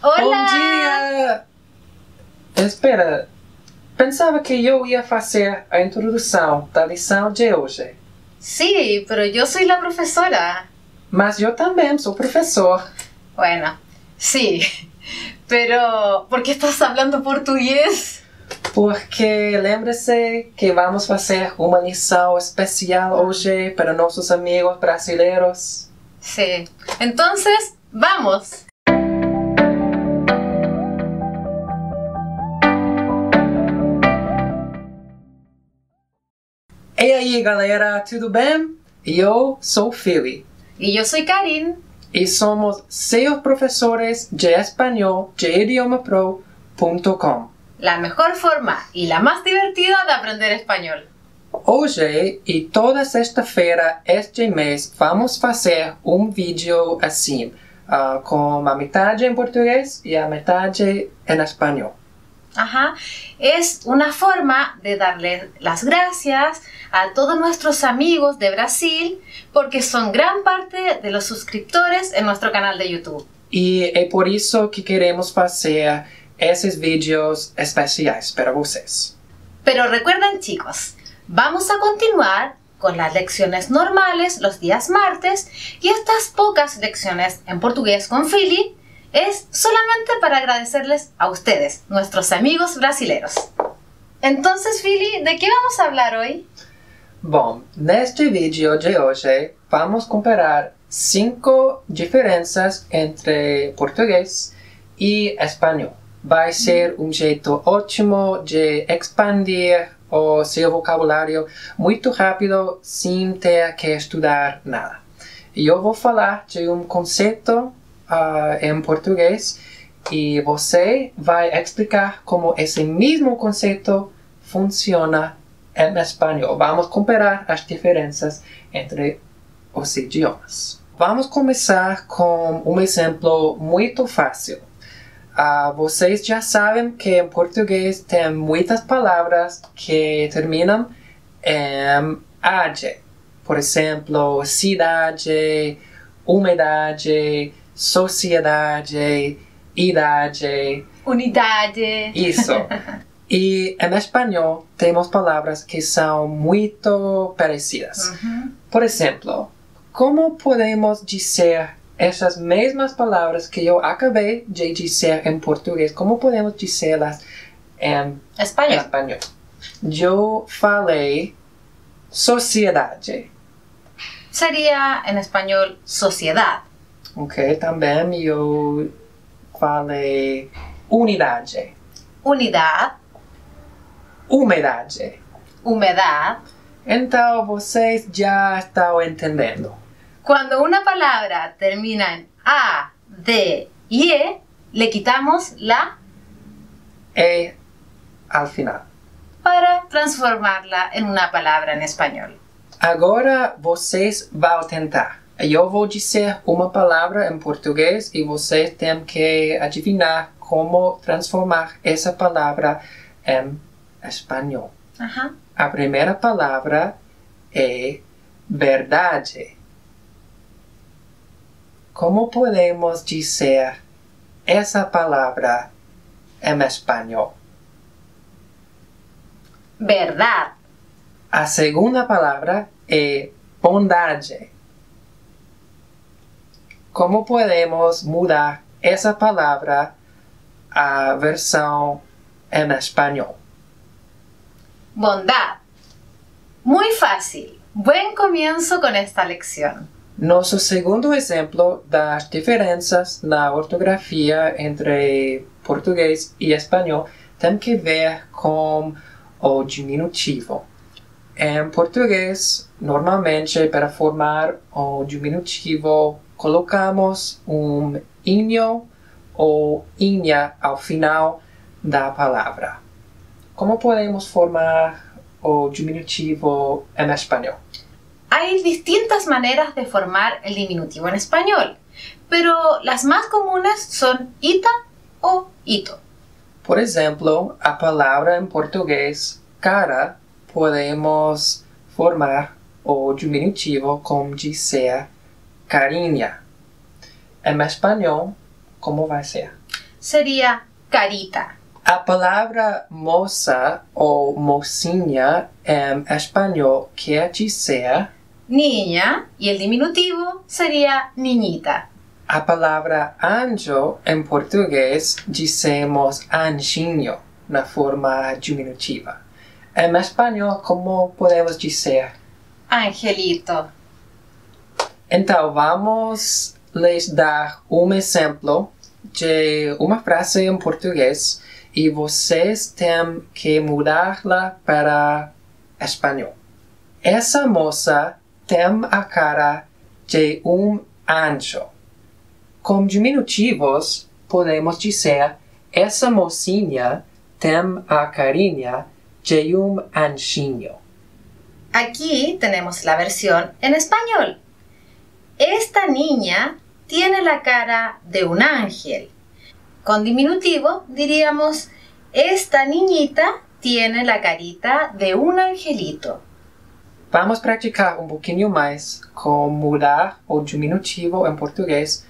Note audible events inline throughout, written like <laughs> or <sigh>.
Olá! Bom dia! Espera, pensava que eu ia fazer a introdução da lição de hoje. Sí, pero yo soy la profesora. Mas eu também sou professor. Bueno, sí. Pero, ¿por qué estás hablando portugués? Porque lembre-se que vamos fazer uma lição especial hoje para nossos amigos brasileiros. Sí. Entonces, vamos. E aí, galera, tudo bem? Eu sou Philly Y yo soy Karin. e somos seus professores de espanhol de idiomapro.com. La mejor forma y la más divertida de aprender español. Hoje e toda sexta-feira este mês vamos fazer um vídeo assim, ah, com a metade em português e a metade em espanhol. Ajá. Es una forma de darle las gracias a todos nuestros amigos de Brasil porque son gran parte de los suscriptores en nuestro canal de YouTube. E é por isso que queremos fazer esses vídeos especiais para vocês. Pero recuerden chicos, vamos a continuar con las lecciones normales los días martes y estas pocas lecciones en portugués con Philly es solamente para agradecerles a ustedes, nuestros amigos brasileros. Entonces, Philly, ¿de qué vamos a hablar hoy? Bom, neste vídeo de hoje vamos comparar cinco diferenças entre português e espanhol. Vai ser um jeito ótimo de expandir o seu vocabulário muito rápido sem ter que estudar nada. E eu vou falar de um conceito ah, em português e você vai explicar como esse mesmo conceito funciona em espanhol. Vamos comparar as diferenças entre os idiomas. Vamos começar com um exemplo muito fácil. Ah, vocês já sabem que em português tem muitas palavras que terminam em age. Por exemplo, cidade, umidade, sociedade, idade. Unidade. Isso. <laughs> E em espanhol temos palavras que são muito parecidas. Ujú. Por exemplo, como podemos dizer essas mesmas palavras que eu acabei de dizer em português, como podemos dizê-las em Español. espanhol? Eu falei sociedade, Sería en español sociedad. Ok? Também eu falei unidade, Unidad. umidade. Humedad. Então vocês já estão entendendo. Cuando una palabra termina en A, D y E, le quitamos la E ao final. para transformarla en una palabra en español. Agora vocês vão tentar. Eu vou dizer uma palavra em português e vocês têm que adivinhar como transformar essa palavra em espanhol. Ajá. A primeira palavra é verdade. Como podemos dizer essa palavra em espanhol? Verdad. A segunda palavra é bondade. Como podemos mudar essa palavra à versão em espanhol? Bondad. Muy fácil. Buen comienzo con esta lección. Nosso segundo exemplo das diferenças na ortografia entre português e espanhol tem que ver com o diminutivo. Em português, normalmente para formar o diminutivo, colocamos um inho ou inha ao final da palavra. Como podemos formar o diminutivo em espanhol? Hay distintas maneras de formar el diminutivo en español, pero las más comunes son ita o ito. Por exemplo, a palavra em português cara podemos formar o diminutivo como dizer carinha. Em espanhol, como vai ser? sería carita. A palavra moça ou mocinha em espanhol quer dizer Niña y el diminutivo sería niñita. a palavra anjo em português dizemos anjinho na forma diminutiva. Em espanhol, como podemos dizer? Angelito. Então, vamos lhes dar um exemplo de uma frase em português e vocês têm que mudá-la para espanhol. Essa moça tem a cara de um anjo. Com diminutivos, podemos dizer essa mocinha tem a carinha de um anjinho. Aquí tenemos la versión en español. Esta niña tiene la cara de un ángel. Con diminutivo diríamos, esta niñita tiene la carita de un angelito. Vamos praticar um pouquinho mais com mudar o diminutivo em português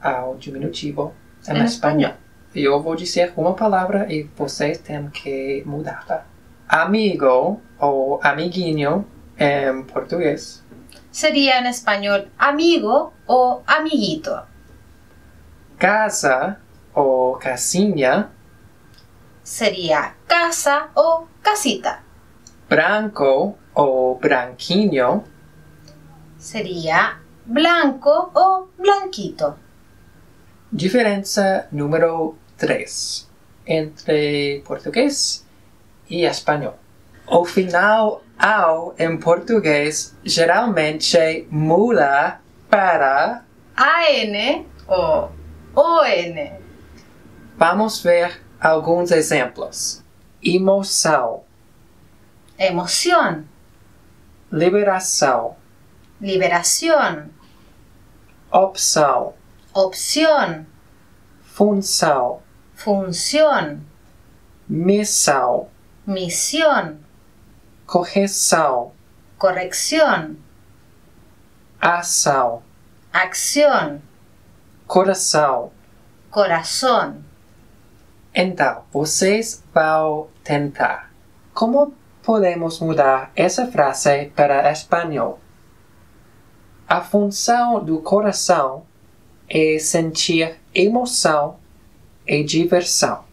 ao diminutivo em, Em espanhol. Eu vou dizer uma palavra e vocês têm que mudar. Amigo ou amiguinho em português. Sería en español amigo o amiguito. Casa ou casinha. Sería casa o casita. Branco ou branquinho. Sería blanco o blanquito. Diferença número 3 entre português e espanhol. O final ao em português geralmente muda para. AN o ON. Vamos ver alguns exemplos: emoção, Emoción, liberação, liberación, opção, opción, função, función, missão, misión, correção, corrección, ação, acción, coração. corazón. Então, vocês vão tentar. Como podemos mudar essa frase para espanhol? A função do coração é sentir emoção e diversão.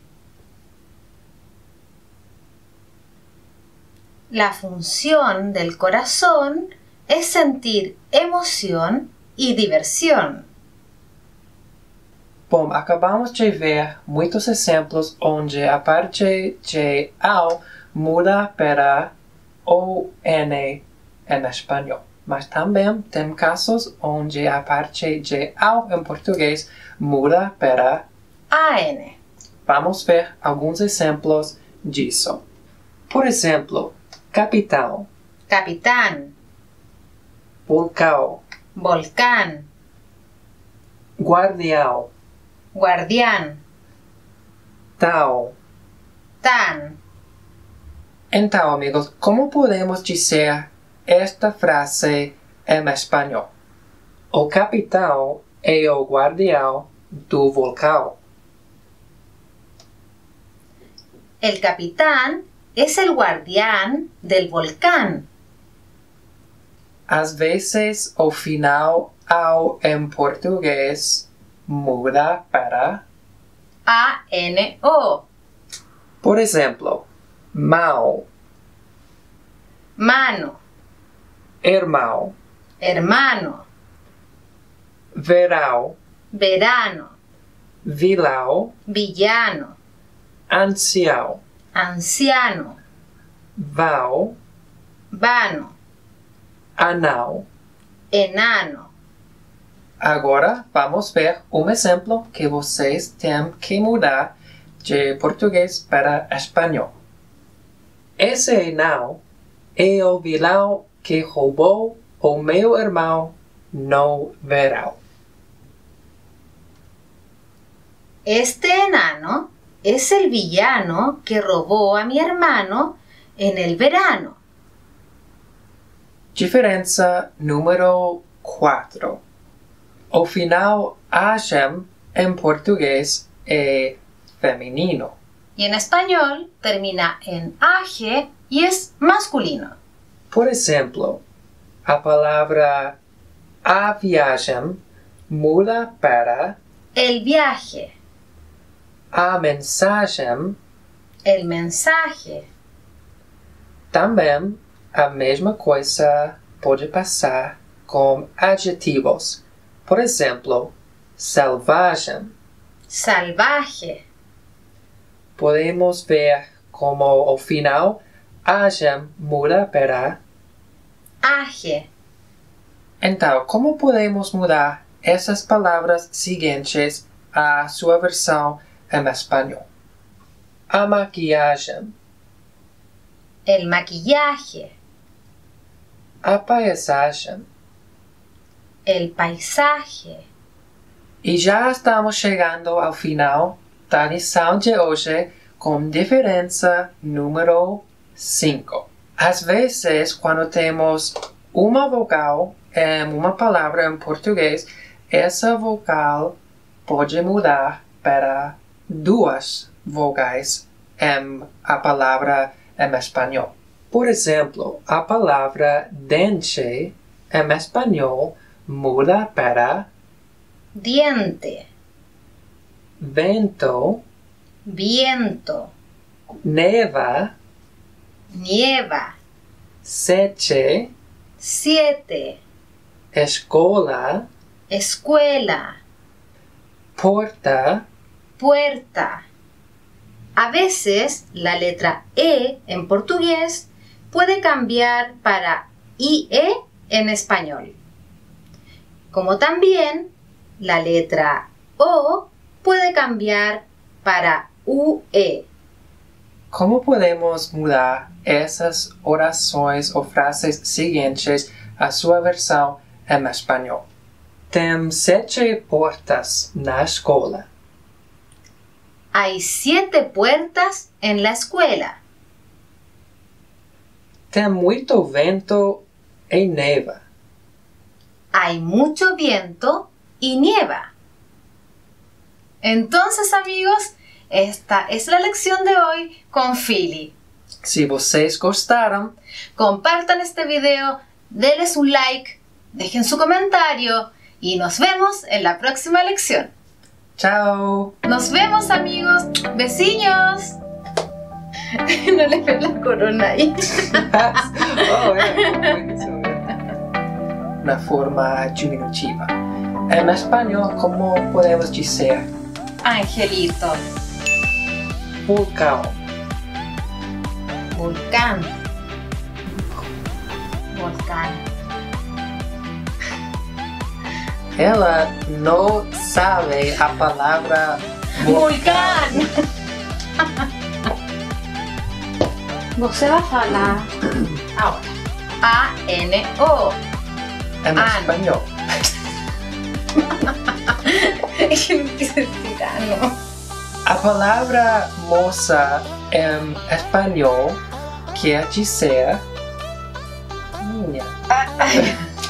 La función del corazón es sentir emoción y diversión. Bom, acabamos de ver muitos exemplos onde a parte de ao muda para ON em espanhol. Mas também tem casos onde a parte de ao em português muda para AN. Vamos ver alguns exemplos disso. Por exemplo, capitão, Capitán, vulcão, volcán, guardião, guardián, tal. tan. Então, amigos, como podemos dizer esta frase em espanhol? O capitão é o guardião do vulcão. El capitán es el guardián del volcán. Às vezes, o final ao em português muda para, A-N-O. por exemplo, mão, Mano, irmão, hermano, verão, verano, vilão, villano, ancião, anciano, vão, vano, anão. enano. Agora vamos ver um exemplo que vocês têm que mudar de português para espanhol. Esse enão é o vilão que roubou o meu irmão no verão. Este enano es el villano que robó a mi hermano en el verano. Diferença número 4. O final agem em português es femenino. Y en español termina en age y es masculino. Por exemplo, a palavra a viagem muda para El viaje, a mensagem. el mensaje. Também a mesma coisa pode passar com adjetivos. Por exemplo, selvagem. salvaje, Podemos ver como ao final agem muda para. age, Então, como podemos mudar essas palavras seguintes à sua versão em espanhol? A maquiagem, el maquillaje, a paisagem. el paisaje. E já estamos chegando ao final da lição de hoje com diferença número 5. Às vezes, quando temos uma vogal em uma palavra em português, essa vogal pode mudar para duas vogais em a palavra em espanhol. Por exemplo, a palavra dente em espanhol muda para Diente, vento, viento, neva, nieva, sete, siete, escola, escuela, porta, puerta. A veces la letra E en portugués puede cambiar para IE en español. Como también la letra O puede cambiar para UE. Como podemos mudar essas orações ou frases seguintes à sua versão em espanhol? Tem sete portas na escola. Hay siete puertas en la escuela. Tem muito vento e neva. Hay mucho viento y nieva. Entonces amigos, esta es la lección de hoy con Philly. Se vocês gostaram, Compartan este video, denles un like, dejen su comentario y nos vemos en la próxima lección. Tchau! Nos vemos amigos, besiños. <laughs> No le ven la corona ahí. <laughs> oh, é, isso é. Na forma diminutiva. Em espanhol, como podemos dizer Angelito, vulcão? volcán. Volcán. ela não sabe a palavra voltar. Você vai falar agora. A-N-O. É no espanhol. <laughs> a palavra moça é em espanhol quer é dizer niña. Ah,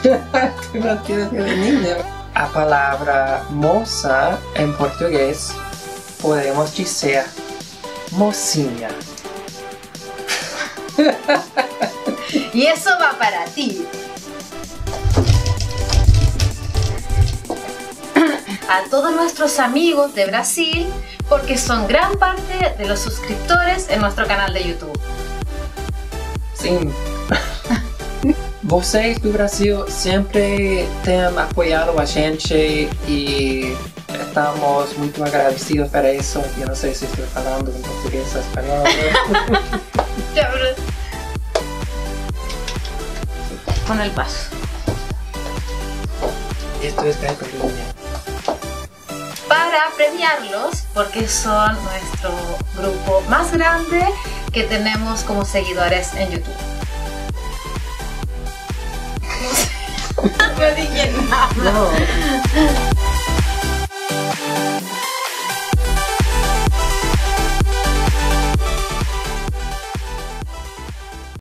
Tu <laughs> não no tienes niña. A palavra moça em português podemos dizer mocinha. <laughs> Y eso va para ti. A todos nuestros amigos de Brasil, porque son gran parte de los suscriptores en nuestro canal de YouTube. Sim. Vocês do Brasil sempre têm apoiado a gente e estamos muito agradecidos por isso. Eu não sei se estou falando em português ou espanhol. <laughs> Con el paso. Esto es caipirinha. Para premiarlos, porque son nuestro grupo más grande que tenemos como seguidores en YouTube. 我有啲型男啊